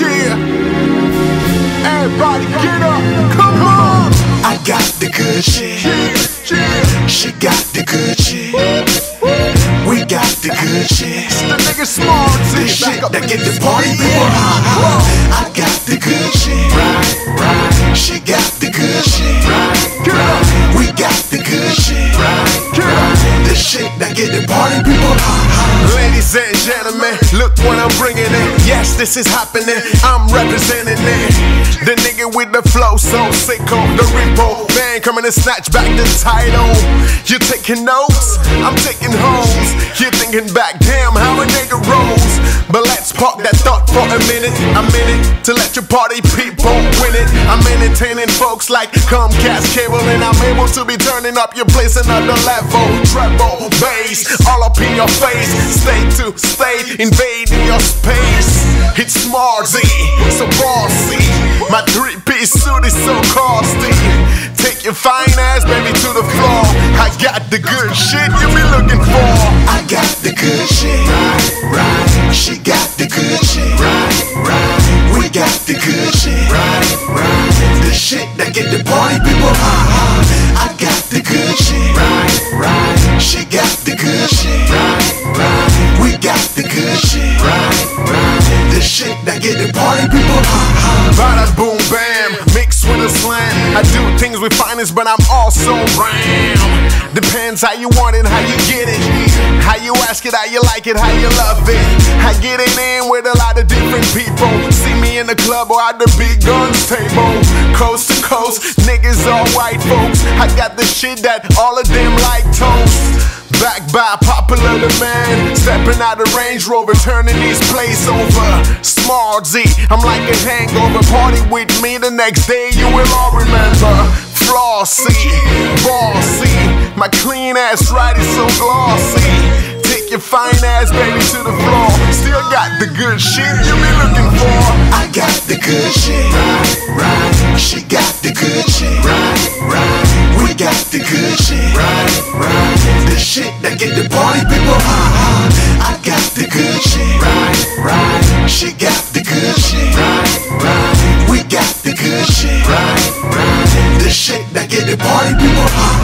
Yeah. Everybody get up. Come on. I got the good shit. Yeah, yeah. She got the good shit. We got the good shit. The nigga smart. The shit that get the party people. I got the good shit. Right, right. She got the good shit. Right, Get Yes, this is happening. I'm representing it. The nigga with the flow, so sick on the repo. Man, coming to snatch back the title. You taking notes? I'm taking homes. You're thinking back, damn, how a nigga rolls. But let's park that thought for a minute. I'm in it to let your party people win it. I'm entertaining folks like Comcast Cable, and I'm able to be turning up your place another level. Treble, bass, all up in your face. State to state, invading your space. It's Smartzee, so bossy. My three piece suit is so costly. Take your fine ass baby to the floor. I got the good shit you be looking for. I got the good shit. Right, right. She got the good shit. Right, right. We got the good shit. Right, right. The shit that get the party people high. I got the good shit. Shit that get the party people high. Bada boom bam, mixed with a slam. I do things with finest, but I'm also ram. Depends how you want it, how you get it. How you ask it, how you like it, how you love it. I get it in with a lot of different people. See me in the club or at the big guns table. Coast to coast, niggas all white folks. I got the shit that all of them like toast. Back by popular demand, stepping out of Range Rover, turning this place over. Smartzee, I'm like a hangover. Party with me the next day, you will all remember. Flossy, bossy, my clean ass ride is so glossy. Take your fine ass baby to the floor. Still got the good shit you be looking for shit that get the party people high. I got the good shit, right, right. She got the good shit, right, right. We got the good shit, right, right. The shit that get the party people high.